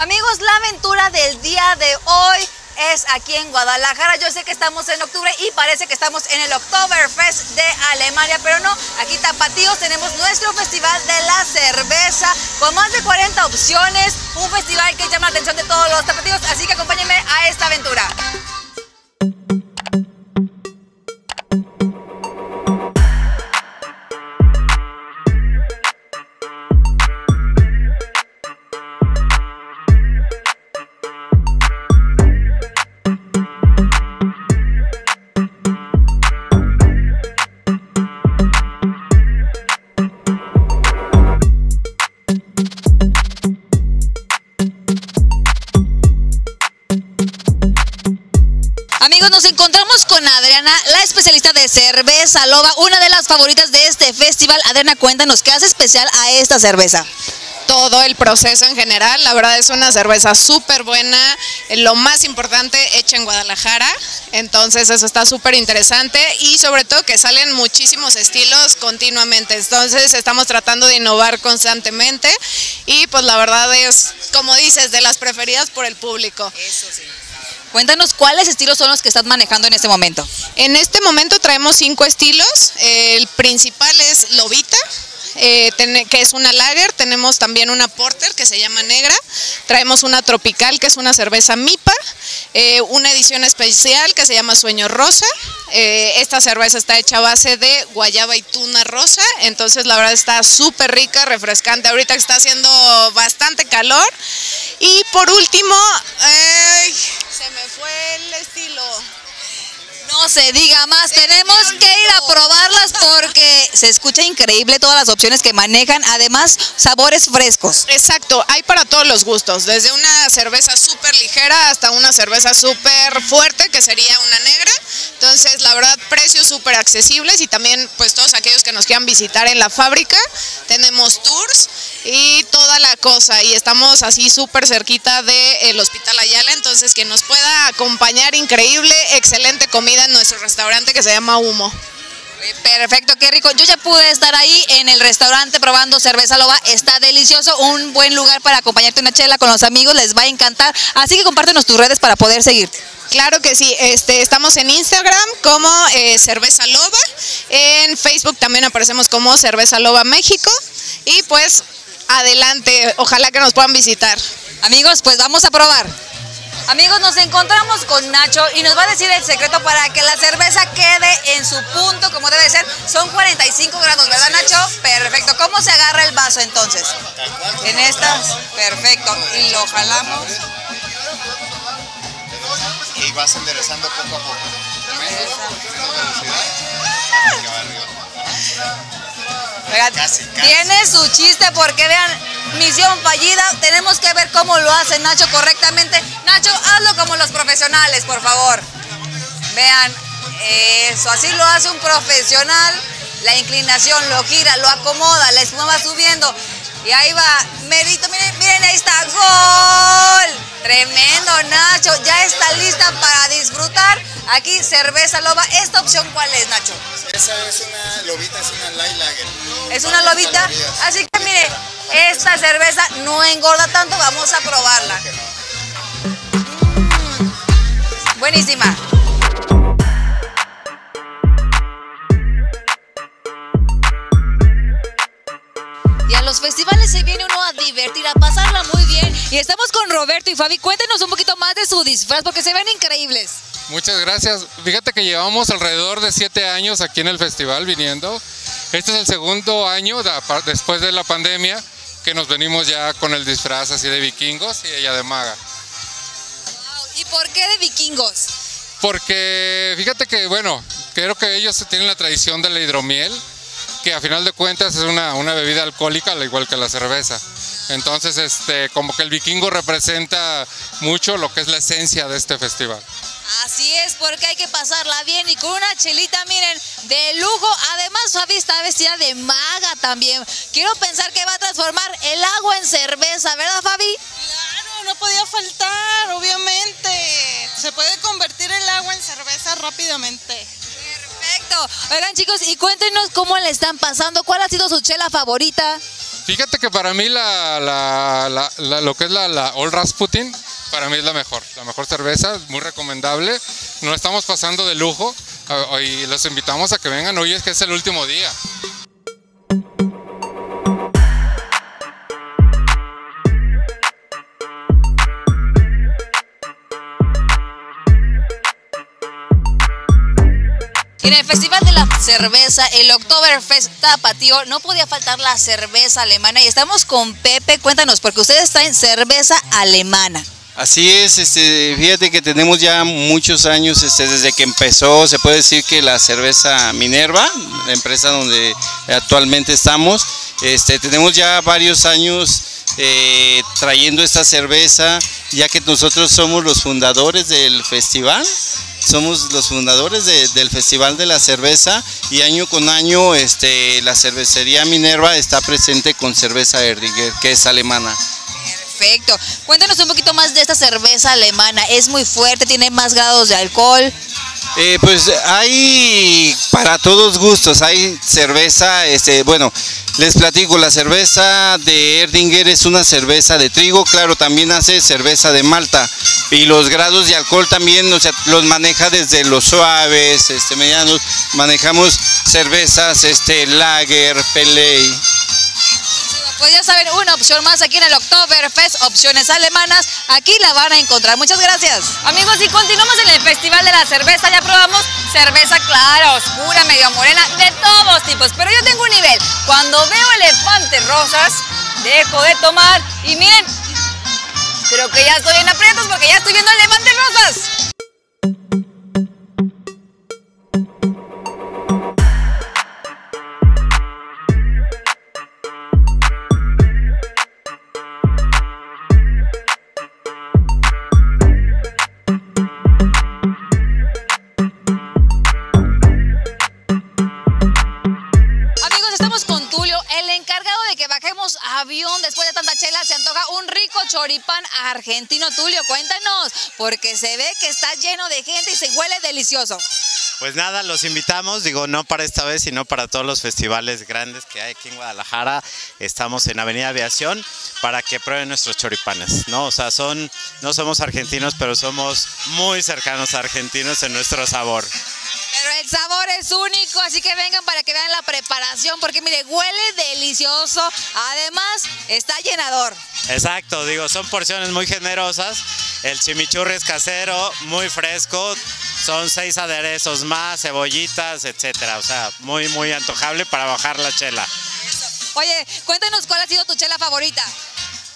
Amigos, la aventura del día de hoy es aquí en Guadalajara. Yo sé que estamos en octubre y parece que estamos en el Oktoberfest de Alemania, pero no, aquí tapatíos tenemos nuestro festival de la cerveza con más de 40 opciones, un festival que llama la atención de todos los tapatíos, así que acompáñenme a esta aventura. Amigos, nos encontramos con Adriana, la especialista de cerveza loba, una de las favoritas de este festival. Adriana, cuéntanos, ¿qué hace especial a esta cerveza? todo el proceso en general. La verdad es una cerveza súper buena, eh, lo más importante hecha en Guadalajara, entonces eso está súper interesante y sobre todo que salen muchísimos estilos continuamente, entonces estamos tratando de innovar constantemente y pues la verdad es, como dices, de las preferidas por el público. Eso sí. Cuéntanos cuáles estilos son los que estás manejando en este momento. En este momento traemos cinco estilos, el principal es Lobita, eh, que es una lager, tenemos también una porter que se llama negra, traemos una tropical que es una cerveza MIPA, eh, una edición especial que se llama Sueño Rosa, eh, esta cerveza está hecha a base de guayaba y tuna rosa, entonces la verdad está súper rica, refrescante, ahorita está haciendo bastante calor. Y por último, se me fue el estilo. No se diga más, tenemos que ir a probarlas porque se escucha increíble todas las opciones que manejan, además sabores frescos. Exacto, hay para todos los gustos, desde una cerveza súper ligera hasta una cerveza súper fuerte que sería una negra. Entonces, la verdad, precios súper accesibles y también pues todos aquellos que nos quieran visitar en la fábrica, tenemos tours y toda la cosa y estamos así súper cerquita del Hospital Ayala, entonces quien nos pueda acompañar, increíble, excelente comida en nuestro restaurante que se llama Humo. Perfecto, qué rico. Yo ya pude estar ahí en el restaurante probando cerveza loba. Está delicioso, un buen lugar para acompañarte una chela con los amigos, les va a encantar. Así que compártenos tus redes para poder seguirte. Claro que sí, este, estamos en Instagram como eh, Cerveza Loba, en Facebook también aparecemos como Cerveza Loba México y pues adelante, ojalá que nos puedan visitar. Amigos, pues vamos a probar. Amigos, nos encontramos con Nacho y nos va a decir el secreto para que la cerveza quede en su punto como debe ser. Son 45 grados, ¿verdad Nacho? Perfecto. ¿Cómo se agarra el vaso entonces? En esta, perfecto. Y lo jalamos. Y vas enderezando poco a poco. Tiene su chiste porque vean, misión fallida, tenemos que ver cómo lo hace Nacho correctamente. Nacho, hazlo como los profesionales, por favor. Vean, eso, así lo hace un profesional. La inclinación lo gira, lo acomoda, la espuma va subiendo. Y ahí va, Merito, miren, miren, ahí está, ¡gol! Tremendo, Nacho, ya está lista para disfrutar. Aquí, cerveza loba. ¿Esta opción cuál es, Nacho? Esa es una lobita, es una light lager. Es una lobita. Así que mire, esta cerveza no engorda tanto, vamos a probarla. Mm, buenísima. Y a los festivales se viene uno a divertir, a pasarla muy bien. Y estamos con Roberto y Fabi. Cuéntenos un poquito más de su disfraz porque se ven increíbles. Muchas gracias. Fíjate que llevamos alrededor de siete años aquí en el festival viniendo. Este es el segundo año después de la pandemia que nos venimos ya con el disfraz así de vikingos y ella de maga. ¿Y por qué de vikingos? Porque fíjate que, bueno, creo que ellos tienen la tradición de la hidromiel, que a final de cuentas es una, una bebida alcohólica, al igual que la cerveza. Entonces, este, como que el vikingo representa mucho lo que es la esencia de este festival. Así es, porque hay que pasarla bien y con una chelita, miren, de lujo. Además, Fabi está vestida de maga también. Quiero pensar que va a transformar el agua en cerveza, ¿verdad, Fabi? Claro, no podía faltar, obviamente. Se puede convertir el agua en cerveza rápidamente. Perfecto. Oigan, chicos, y cuéntenos cómo le están pasando. ¿Cuál ha sido su chela favorita? Fíjate que para mí la, la- la- la- lo que es la, la Old Rasputin, para mí es la mejor, la mejor cerveza, muy recomendable. No estamos pasando de lujo y los invitamos a que vengan hoy, es que es el último día. En el Festival de la Cerveza, el Oktoberfest Tapatío, no podía faltar la cerveza alemana. Y estamos con Pepe, cuéntanos, porque ustedes traen cerveza alemana. Así es, este, fíjate que tenemos ya muchos años, este, desde que empezó, se puede decir que la cerveza Minerva, la empresa donde actualmente estamos, este, tenemos ya varios años eh, trayendo esta cerveza, ya que nosotros somos los fundadores del festival, somos los fundadores de- del Festival de la Cerveza y año con año este, la cervecería Minerva está presente con cerveza Erdinger, que es alemana. Perfecto. Cuéntanos un poquito más de esta cerveza alemana. Es muy fuerte, tiene más grados de alcohol. Eh, pues hay para todos gustos, hay cerveza, este, bueno, les platico, la cerveza de Erdinger es una cerveza de trigo, claro, también hace cerveza de malta y los grados de alcohol también, o sea, los maneja desde los suaves, este, medianos, manejamos cervezas, este, lager, peley. Pues ya saben, una opción más aquí en el Oktoberfest, opciones alemanas. Aquí la van a encontrar. Muchas gracias. Amigos, y continuamos en el Festival de la Cerveza. Ya probamos cerveza clara, oscura, medio morena, de todos tipos. Pero yo tengo un nivel. Cuando veo elefantes rosas, dejo de tomar. Y miren, creo que ya estoy en aprietos porque ya estoy viendo elefantes rosas. Avión después de tanta chela. Se antoja un rico choripán argentino. Tulio, cuéntanos, porque se ve que está lleno de gente y se huele delicioso. Pues nada, los invitamos, digo, no para esta vez, sino para todos los festivales grandes que hay aquí en Guadalajara. Estamos en Avenida Aviación para que prueben nuestros choripanes, ¿no? O sea, son, no somos argentinos, pero somos muy cercanos a argentinos en nuestro sabor. Pero el sabor es único, así que vengan para que vean la preparación, porque mire, huele delicioso. Además, está llenador. Exacto, digo, son porciones muy generosas. El chimichurri es casero, muy fresco. Son seis aderezos más, cebollitas, etcétera. O sea, muy, muy antojable para bajar la chela. Oye, cuéntanos cuál ha sido tu chela favorita.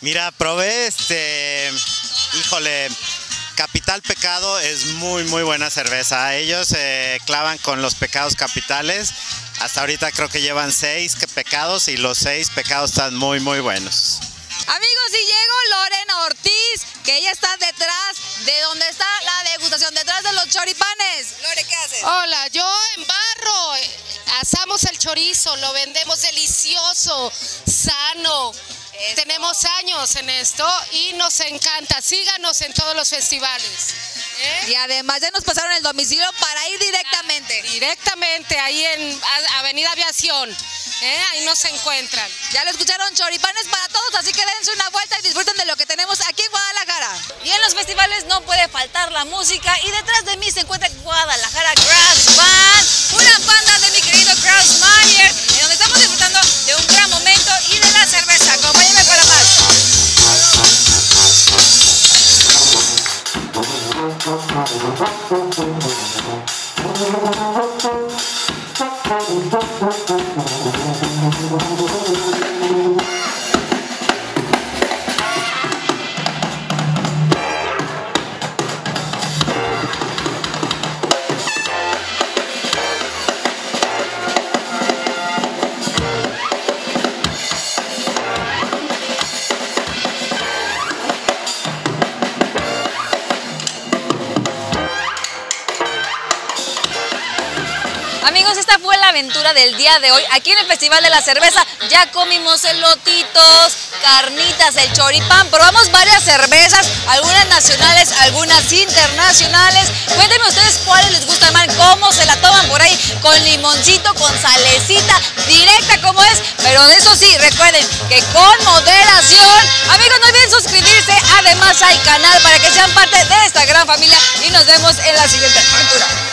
Mira, probé este. Híjole. Capital Pecado es muy, muy buena cerveza. Ellos se clavan con los pecados capitales. Hasta ahorita creo que llevan seis pecados y los seis pecados están muy, muy buenos. Amigos, y llegó Lorena Ortiz, que ella está detrás de donde está la degustación, detrás de los choripanes. Lore, ¿qué haces? Hola, yo en barro eh, asamos el chorizo, lo vendemos delicioso, sano. Tenemos años en esto y nos encanta. Síganos en todos los festivales. ¿eh? Y además ya nos pasaron el domicilio para ir directamente. Directamente ahí en Avenida Aviación. ¿eh? Ahí nos encuentran. Ya lo escucharon, choripanes para todos, así que dense una vuelta y disfruten de lo que tenemos aquí en Guadalajara. Y en los festivales no puede faltar la música y detrás de mí se encuentra Guadalajara Grass Band, una banda Amigos, del día de hoy. Aquí en el Festival de la Cerveza ya comimos elotitos, carnitas, el choripán. Probamos varias cervezas, algunas nacionales, algunas internacionales. Cuéntenme ustedes cuáles les gusta más, cómo se la toman por ahí, con limoncito, con salecita, directa como es. Pero de eso sí, recuerden que con moderación. Amigos, no olviden suscribirse además al canal para que sean parte de esta gran familia y nos vemos en la siguiente aventura.